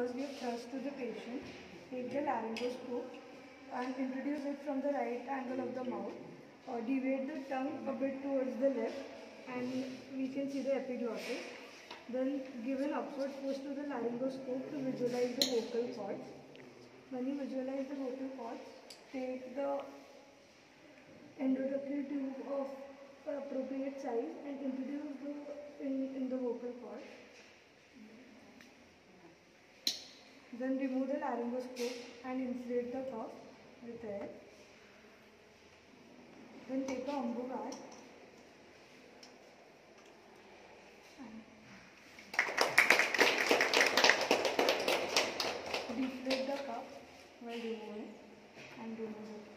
First give thrust to the patient. Take the laryngoscope and introduce it from the right angle of the mouth. Uh, deviate the tongue a bit towards the left and we can see the epiglottis. Then give an upward push to the laryngoscope to visualize the vocal cords. When you visualize the vocal cords, take the endotracheal tube of appropriate size and introduce the in, in the vocal cord. Then remove the laryngoscope and inflate the top with air. Then take the Ambu bag. Deflate the cuff while removing and remove it.